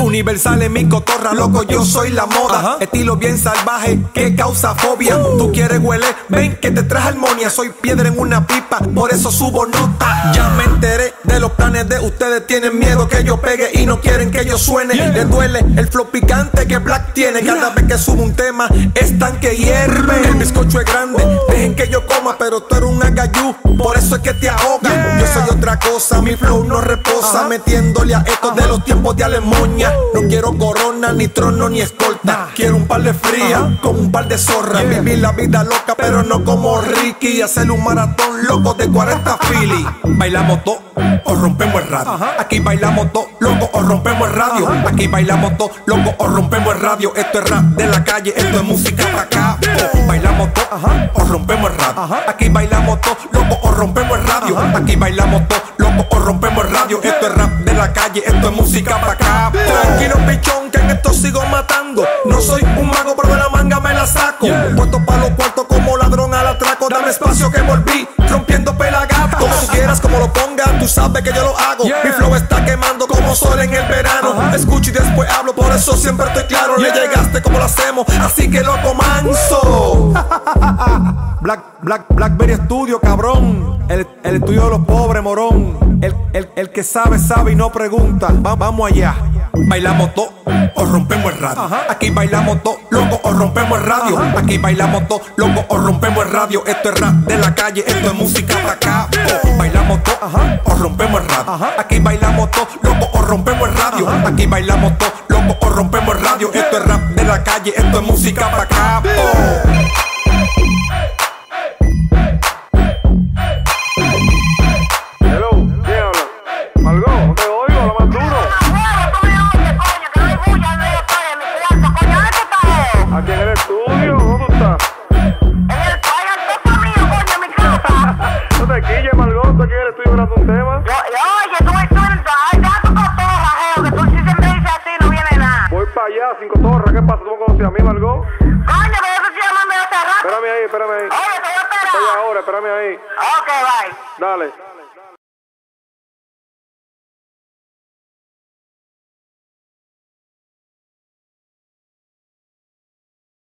Universal en mi cotorra, loco, yo soy la moda. Estilo bien salvaje que causa fobia. Tú quieres huele, ven que te traje armonía. Soy piedra en una pipa, por eso subo nota. Ya de ustedes. Tienen miedo que yo pegue y no quieren que yo suene. Les duele el flow picante que Black tiene. Cada vez que subo un tema, es tan que hierve. El bizcocho es grande, dejen que yo coma, pero tú eres Por eso es que te ahogan. Yo soy otra cosa, mi flow no reposa. Metiéndole a estos de los tiempos de Alemonia. No quiero corona, ni trono, ni escolta. Quiero un par de fría, con un par de zorra. Vivir la vida loca, pero no como Ricky. Hacer un maratón loco de 40 fili. Bailamos todo o rompemos el radio. Aquí bailamos todo, loco, o rompemos el radio. Aquí bailamos todo, loco, o rompemos el radio. Esto es rap de la calle, esto es música para acá. Bailamos todo, o rompemos el radio. Aquí bailamos todo, loco, o rompemos el radio. Aquí bailamos todo, loco, o rompemos el radio. Esto es rap de la calle, esto es música para acá. Tranquilo, pichón, que en esto sigo matando. No soy un mago, pero de la manga me la saco. Puesto para los cuartos como ladrón al atraco. Dame espacio que volví, rompiendo pelagato. Como tú quieras, como lo pongas, tú sabes que yo lo hago. Mi flow está quemando como sol en el verano. Escucho y después hablo, por eso siempre estoy claro. Le llegaste como lo hacemos, así que lo comanzo. Black, Black, Blackberry Studio, cabrón. El, el estudio de los pobres, morón. El, el, el que sabe, sabe y no pregunta. Va- vamos allá. Bailamos todo o rompemos el radio. Aquí bailamos todo, loco, o rompemos el radio. Aquí bailamos todo, loco, o rompemos el radio. Esto es rap de la calle, esto es música para acá. Oh, bailamos todo o rompemos el radio. Aquí bailamos todo, loco, Aquí bailamos todo, loco, o rompemos el radio. Esto es rap de la calle, esto es música para acá. Oh. Hello, ¿quién habla? No te oigo, lo más duro. Aquí en el estudio, ¿dónde estás? No te quilles, Malgó, tú aquí en el estudio grabando un tema. Torres, ¿qué pasa? ¿Tú me conoces a mí, Malgó? Espérame ahí, espérame ahí. Estoy ahora, espérame ahí. Ok, bye. Dale.